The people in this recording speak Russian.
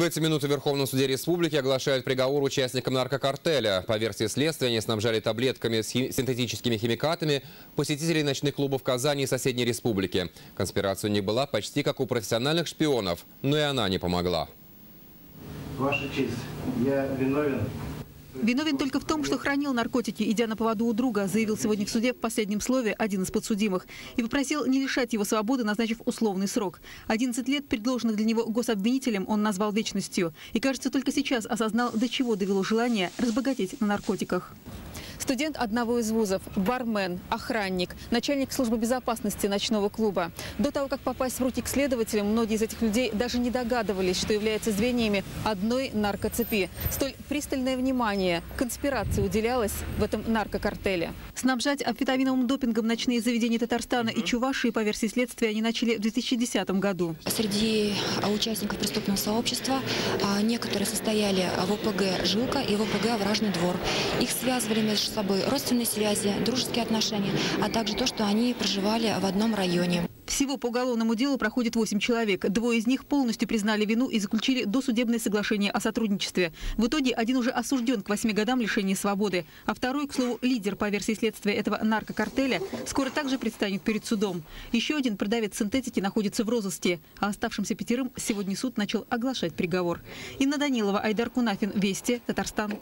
В эти минуты в Верховном суде республики оглашают приговор участникам наркокартеля. По версии следствия, они снабжали таблетками с хи- синтетическими химикатами посетителей ночных клубов Казани и соседней республики. Конспирация у них была почти как у профессиональных шпионов, но и она не помогла. Ваша честь, я виновен. Виновен только в том, что хранил наркотики, идя на поводу у друга, заявил сегодня в суде в последнем слове один из подсудимых и попросил не лишать его свободы, назначив условный срок. 11 лет, предложенных для него гособвинителем, он назвал вечностью. И, кажется, только сейчас осознал, до чего довело желание разбогатеть на наркотиках. Студент одного из вузов, бармен, охранник, начальник службы безопасности ночного клуба. До того, как попасть в руки к следователям, многие из этих людей даже не догадывались, что являются звеньями одной наркоцепи. Столь пристальное внимание конспирации уделялось в этом наркокартеле. Снабжать амфетаминовым допингом ночные заведения Татарстана и Чувашии, по версии следствия, они начали в 2010 году. Среди а, участников преступного сообщества а, некоторые состояли в ОПГ «Жилка» и в ОПГ «Вражный двор». Их связывали между собой родственные связи, дружеские отношения, а также то, что они проживали в одном районе. Всего по уголовному делу проходит 8 человек. Двое из них полностью признали вину и заключили досудебное соглашение о сотрудничестве. В итоге один уже осужден к 8 годам лишения свободы, а второй, к слову, лидер по версии следствия этого наркокартеля, скоро также предстанет перед судом. Еще один продавец синтетики находится в розыске, а оставшимся пятерым сегодня суд начал оглашать приговор. Инна Данилова, Айдар Кунафин, Вести, Татарстан.